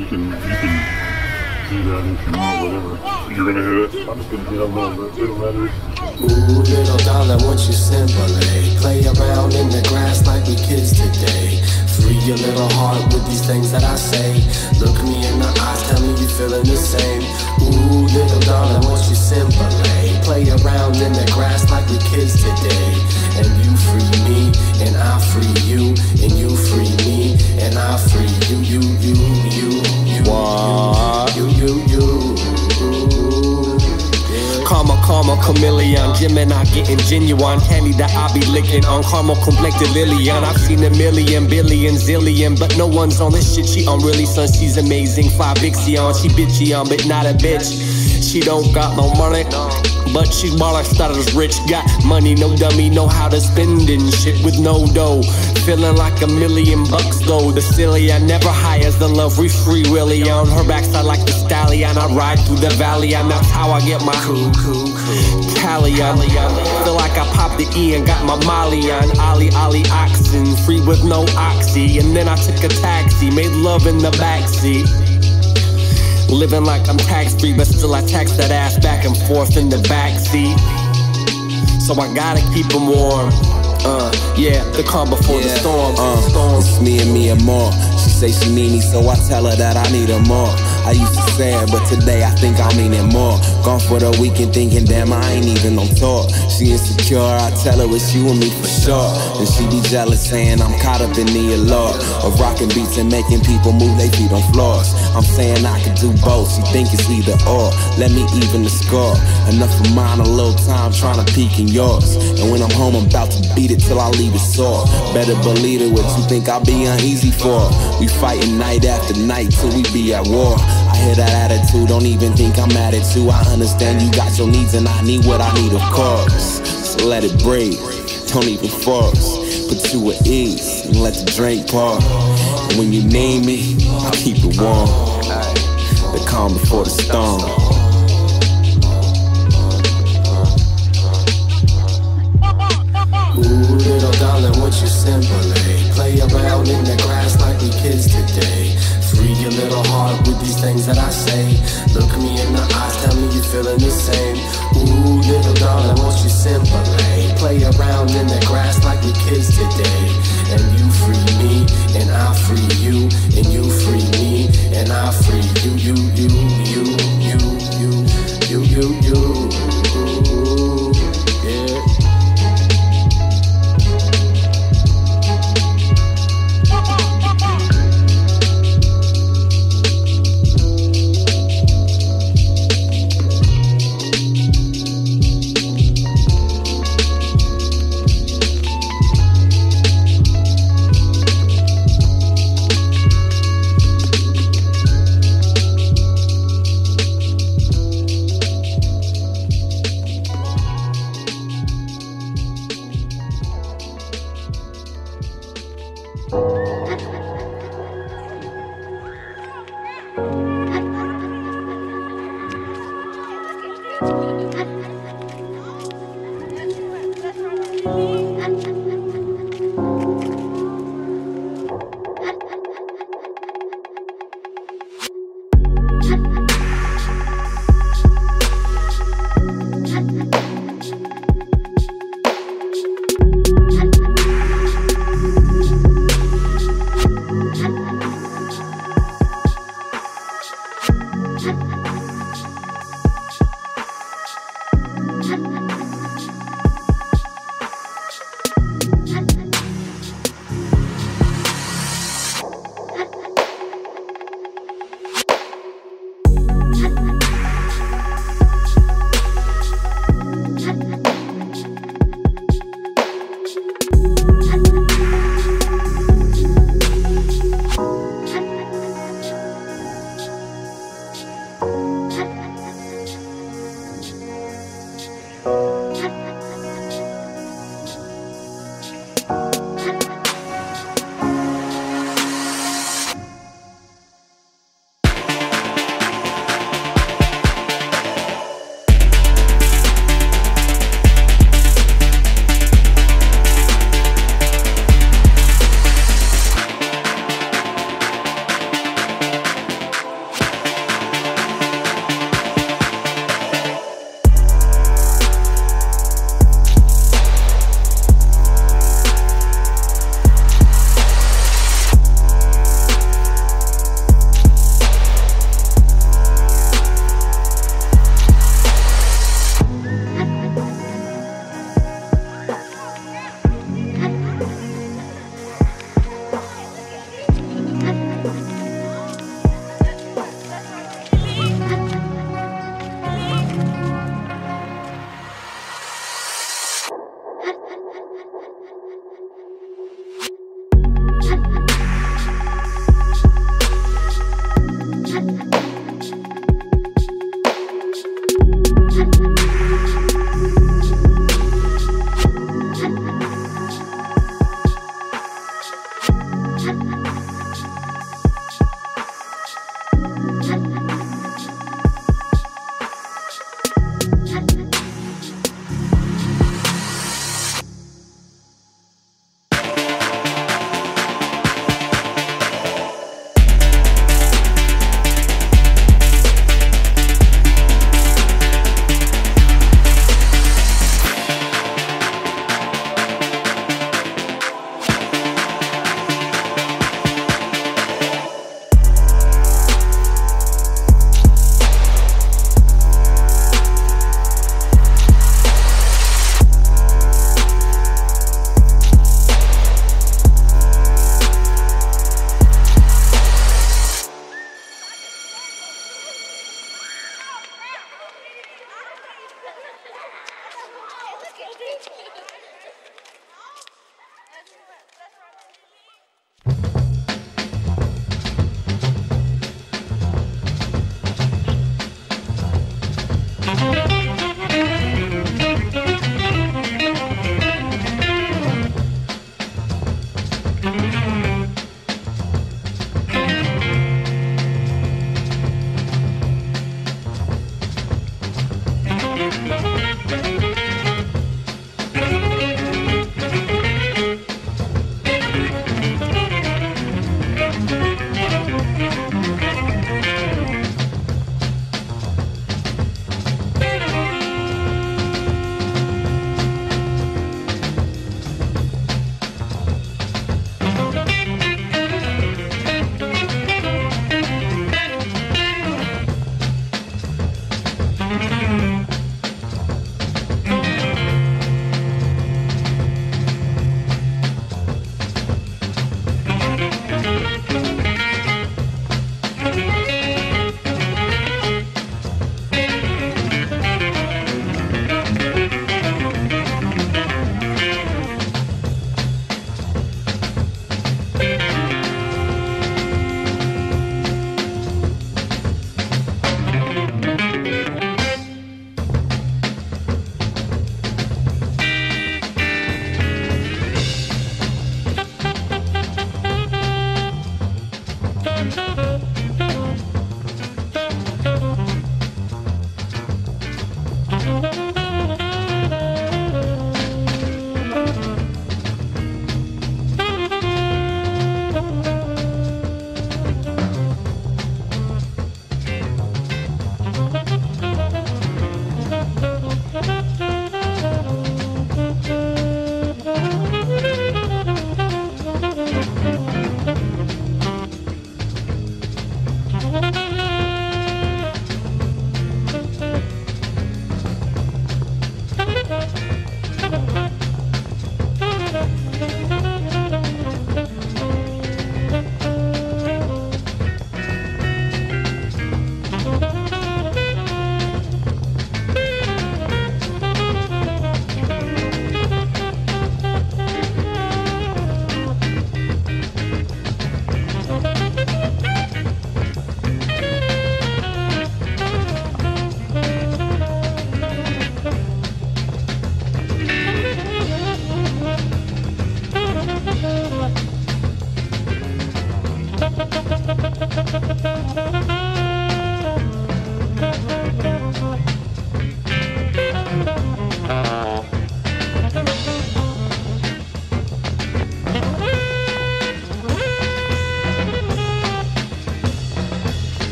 You can, you can do that if you want, whatever. You're gonna hit it. I'm just gonna hit a little bit. It don't matter. Ooh, little darling, won't you simply eh? play around in the grass like we kids today? Free your little heart with these things that I say. Look me in the eyes, tell me you're feeling the same. Ooh, little darling, won't you simply eh? play around in the grass like we kids today? And you free me, and I free you, and you free me, and I free you, you, you, you, you, What? you, you, chameleon, Gemini getting genuine candy that I be licking on caramel complected Lillian. I've seen a million, billion, zillion, but no one's on this shit. She on really son, she's amazing. Fly Vixion, she bitchy on, but not a bitch. She don't got no money, but she ballin' starters rich. Got money, no dummy, know how to spend and shit with no dough. Feeling like a million bucks though. The silly I never hires the love we free willy on her backside like the stallion. I ride through the valley and that's how I get my Cool, cool, cool. tally on. Feel like I popped the E and got my Molly on. Ollie, Ollie, oxen, free with no oxy. And then I took a taxi, made love in the backseat. Living like I'm tax free, but still I tax that ass back and forth in the backseat. So I gotta keep 'em warm. Uh, yeah, the calm before the storm. uh, storm. It's me and me and more. She say she need me, so I tell her that I need her more. I used to say it, but today I think I mean it more. Gone for the weekend thinking, damn, I ain't even on tour. She insecure, I tell her it's you and me for sure. And she be jealous, saying I'm caught up in the allure of rocking beats and making people move their feet on floors. I'm saying I could do both. She think it's either or. Let me even the score. Enough of mine, a little time trying to peek in yours. And when I'm home, I'm about to beat it till I leave it sore. Better believe it, what you think I'll be uneasy for? We fighting night after night till we be at war. Hear that attitude, don't even think I'm at it too. I understand you got your needs and I need what I need, of course. So let it breathe, don't even force. Put you at ease and let the drink pour. And when you need me, I'll keep it warm. The calm before the storm. Ooh, little darling, won't you simply play around in the grass like we kids today? Free your little heart with these things that I say. Look me in the eyes, tell me you're feeling the same. Ooh, little darling, won't you simply play around in the grass like we kids today? And you